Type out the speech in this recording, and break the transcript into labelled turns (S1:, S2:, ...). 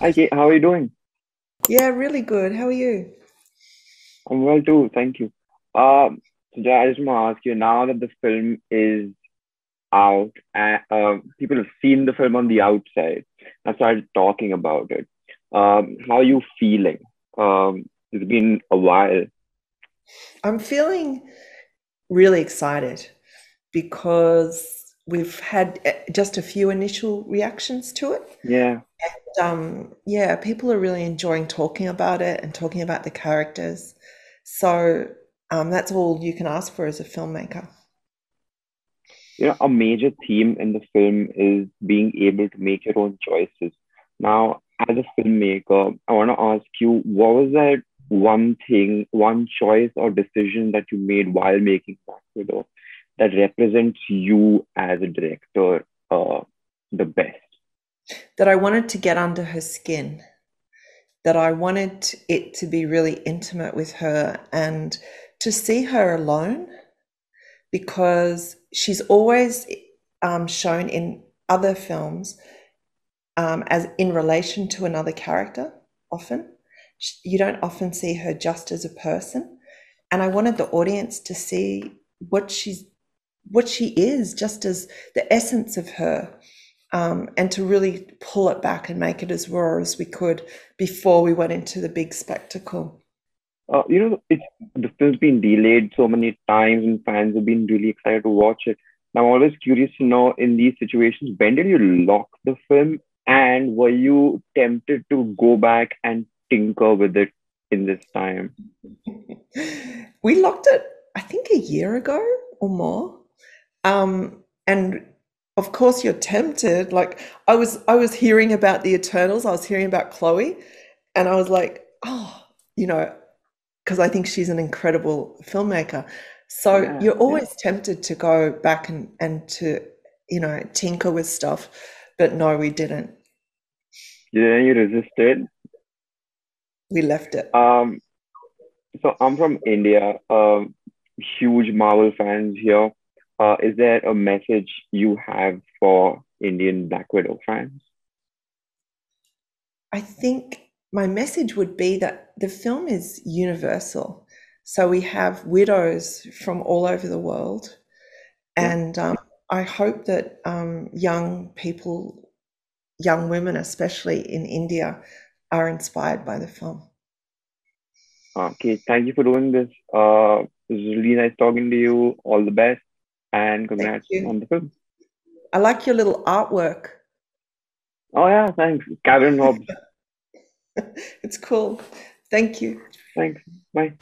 S1: Hi, Cate. How are you doing?
S2: Yeah, really good. How are you?
S1: I'm well too. Thank you. Um, so I just want to ask you now that the film is out and uh, people have seen the film on the outside and started talking about it. Um, how are you feeling? Um, it's been a while.
S2: I'm feeling really excited because we've had uh, just a few initial reactions to it.
S1: Yeah.
S2: And, um, yeah, people are really enjoying talking about it and talking about the characters. So um, that's all you can ask for as a filmmaker.
S1: You know, a major theme in the film is being able to make your own choices. Now, as a filmmaker, I want to ask you, what was that one thing, one choice or decision that you made while making Black Widow that represents you as a director uh, the best?
S2: That I wanted to get under her skin, that I wanted it to be really intimate with her and to see her alone because she's always um, shown in other films um, as in relation to another character often. You don't often see her just as a person. And i wanted the audience to see what she's what she is just as the essence of her um, and to really pull it back and make it as raw as we could before we went into the big spectacle
S1: uh, you know it's the film's been delayed so many times and fans have been really excited to watch it i'm always curious to know in these situations when did you lock the film and were you tempted to go back and tinker with it in this time?
S2: we locked it, I think, a year ago or more. Um, and of course, you're tempted. Like I was, I was hearing about the Eternals. I was hearing about Chloe, and I was like, oh, you know, because I think she's an incredible filmmaker. So yeah, you're always yeah. tempted to go back and and to you know tinker with stuff, but no, we didn't.
S1: Yeah, you resisted
S2: we left it?
S1: Um, so I'm from India. Um, huge Marvel fans here. Uh, is there a message you have for Indian Black Widow fans?
S2: I think my message would be that the film is universal. So we have widows from all over the world. And um, I hope that um, young people, young women, especially in India, are inspired by the film.
S1: Okay, thank you for doing this. Uh, it was really nice talking to you. All the best and congrats on the film.
S2: I like your little artwork.
S1: Oh yeah, thanks, Karen Hobbs.
S2: it's cool. Thank you.
S1: Thanks. Bye.